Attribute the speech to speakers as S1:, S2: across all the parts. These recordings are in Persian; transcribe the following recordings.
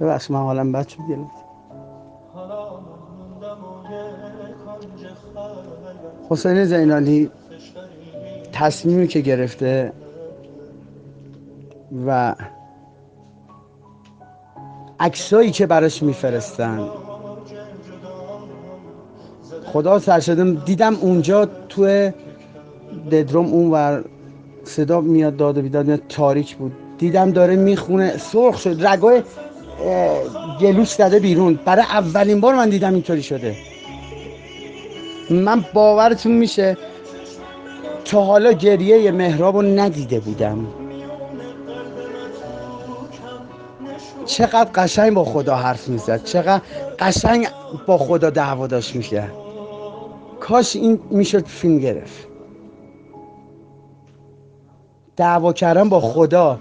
S1: ببخش من حالم بد شد گلم حسین زینالی تصمیمی که گرفته و عکسایی که براش میفرستن. خدا سرشدم دیدم اونجا تو ددروم اونور صدا میاد داد و بیداد میاد تاریک بود. دیدم داره می‌خونه سرخ شد رگای گلوش داده بیرون. برای اولین بار من دیدم اینطوری شده. من باورتون میشه تا حالا گریه مهراب ندیده بودم. چقدر قشنگ با خدا حرف می‌زد. چقدر قشنگ با خدا دعوا داشت میشه کاش این می‌شد فیلم گرفت. دعوا کردن با خدا.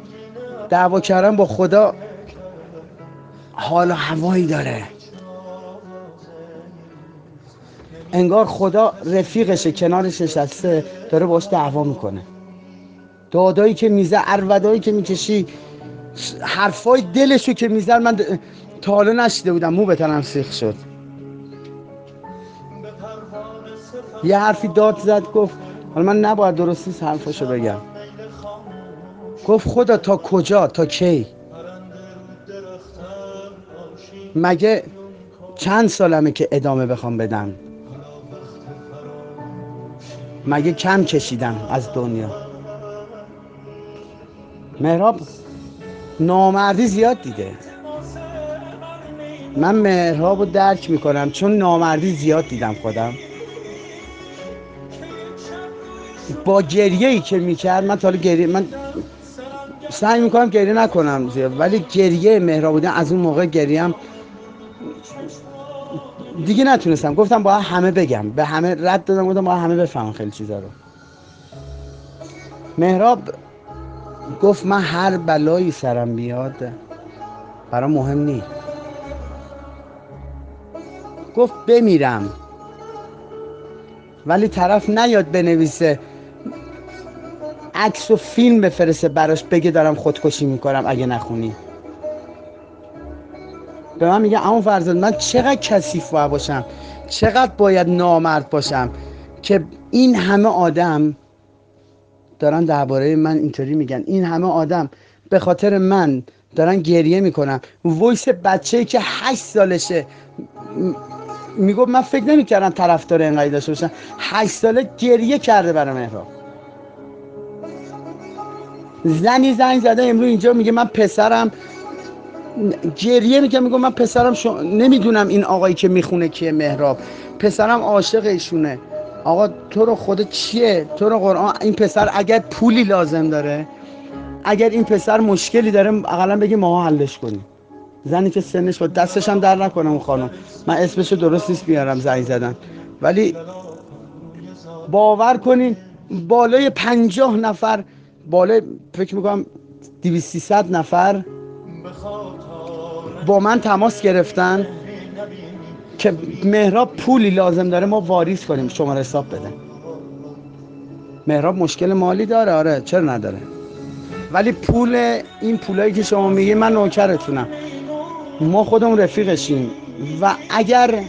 S1: دعوا کردن با خدا حال و هوایی داره. انگار خدا رفیقشه کنارش نشسته داره باش دعوا می‌کنه. دادایی که میزه ارودایی که می‌کشی حرفای دلشو که می‌زد من تا حالا نشیده بودم مو بتنم سیخ شد. یه حرفی داد زد گفت حالا من نباید درستی حرفاشو بگم. گفت خدا تا کجا؟ تا کی؟ مگه چند سالمه که ادامه بخوام بدم؟ مگه کم کشیدم از دنیا؟ مهراب نامردی زیاد دیده. من مهراب رو درک می‌کنم چون نامردی زیاد دیدم خودم. با گریه ای که می‌کرد من تا گریه من سعی می‌کنم گریه نکنم زیاد ولی گریه مهراب بودن از اون موقع گریه هم دیگه نتونستم. گفتم با همه بگم. به همه رد دادم گفتم با همه بفهم خیلی چیزا رو. مهراب گفت من هر بلایی سرم بیاد برام مهم نی. گفت بمیرم. ولی طرف نیاد بنویسه. عکس و فیلم بفرسته براش بگه دارم خودکشی می‌کنم اگه نخونی. به من میگه اما فرزاد من چقدر کثیف باید باشم؟ چقدر باید نامرد باشم که این همه آدم دارن درباره من اینطوری میگن. این همه آدم به خاطر من دارن گریه می‌کنم ویس بچه که هشت سالشه می‌گفت من فکر نمی‌کردم طرفدار اینقدر داشته باشم. هشت ساله گریه کرده برای مهراب. زنی زنگ زده امروز اینجا میگه من پسرم. گریه می‌کنم میگم من پسرم شو... نمی‌دونم این آقایی که می‌خونه کیه مهراب پسرم عاشق ایشونه. آقا تو رو خود چیه؟ تو رو قرآن این پسر اگر پولی لازم داره اگر این پسر مشکلی داره اقلا بگی ما حلش کنیم. زنی که سنش با دستش هم در نکنم اون خانم. من اسمش رو درست نیست بیارم زنگ زدن. ولی باور کنین بالای پنجاه نفر بالای فکر می‌کنم دیویست نفر با من تماس گرفتن که مهراب پولی لازم داره ما واریز کنیم شما حساب بده. مهراب مشکل مالی داره آره چرا نداره؟ ولی پول این پولایی که شما میگی من نوکرتونم. ما خودمون رفیقشیم. و اگر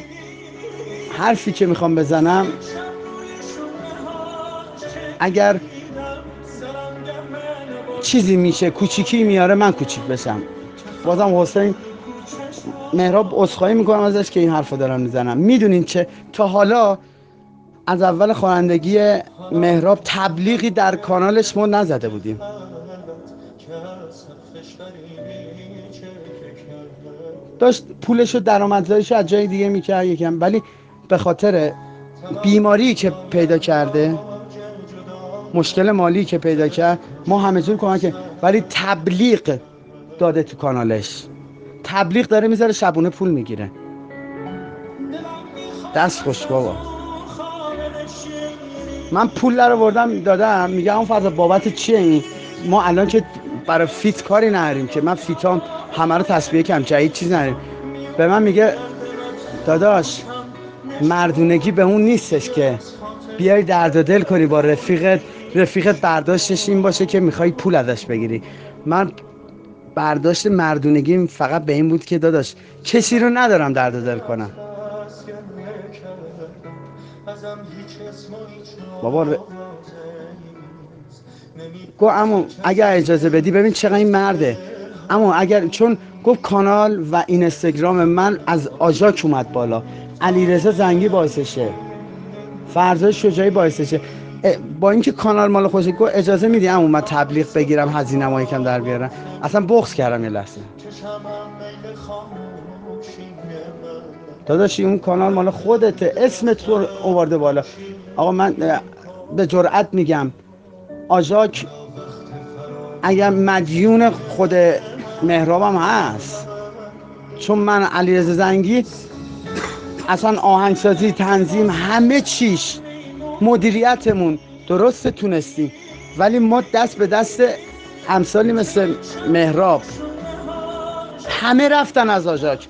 S1: حرفی که می‌خوام بزنم اگر چیزی میشه کوچیکی میاره من کوچیک بشم. بازم حسین مهراب اصخایی می‌کنم ازش که این حرف دارم می‌زنم. می‌دونین چه؟ تا حالا از اول خوانندگی مهراب تبلیغی در کانالش ما نزده بودیم. داشت پولش و درآمدزایش از جای دیگه می‌کرد یکم. ولی به خاطر بیماری که پیدا کرده مشکل مالی که پیدا کرد ما همه جور کمک ولی تبلیغ داده تو کانالش. تبلیغ داره می‌ذاره شبونه پول می‌گیره. دست خوش بابا. من پول رو بردم دادم. میگه اون فضا بابت چیه این؟ ما الان که برای فیت کاری نداریم که. من فیتام همه رو تصویه کم جدید چیز نداریم. به من میگه داداش مردونگی به اون نیستش که. بیای درد و دل کنی با رفیقت. رفیقت برداشتش این باشه که می‌خوای پول ازش بگیری. من برداشت مردونگی فقط به این بود که داداش کسی رو ندارم درد دل کنم. بابا. گو اما اگر اجازه بدی ببین چقدر این مرده. اما اگر چون گفت کانال و این استگرام من از آژاک اومد بالا. علیرضا زنگی باعثشه. فرزاد شجاعی باعثشه. با اینکه کانال مال خوشه گفت اجازه میدی اما من تبلیغ بگیرم هزینه ما یکم در بیارم؟ اصلا بغض کردم یه لحظه. داداشی اون کانال مال خودته. اسمت رو آورده بالا. آقا من به جرأت میگم. آژاک اگر مدیون خود مهرابم هست چون من علیرضا زنگی اصلا آهنگسازی تنظیم همه چیش مدیریتمون درست تونستیم. ولی ما دست به دست امثالی مثل مهراب. همه رفتن از آژاک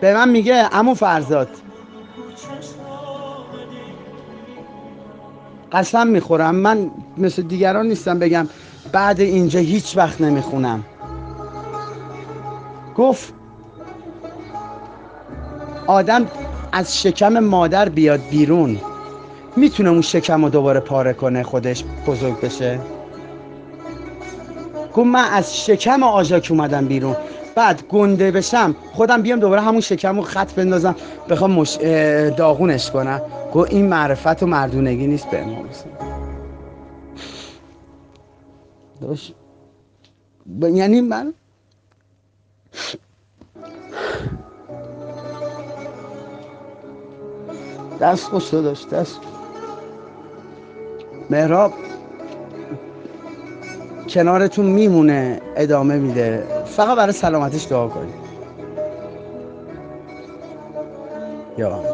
S1: به من میگه امو فرزاد. قسم می‌خورم من مثل دیگران نیستم بگم. بعد اینجا هیچ وقت نمی‌خونم. گفت آدم از شکم مادر بیاد بیرون. می‌تونه اون شکم رو دوباره پاره کنه خودش بزرگ بشه؟ گفت من از شکم آژاک اومدم بیرون. بعد گنده بشم خودم بیام دوباره همون شکم رو خط بندازم. بخوام مش... داغونش کنم. گفت این معرفت و مردونگی نیست به امام داشت یعنی من دست خوش داشت دست. مهراب کنارتون میمونه ادامه میده. فقط برای سلامتش دعا کنید. یا.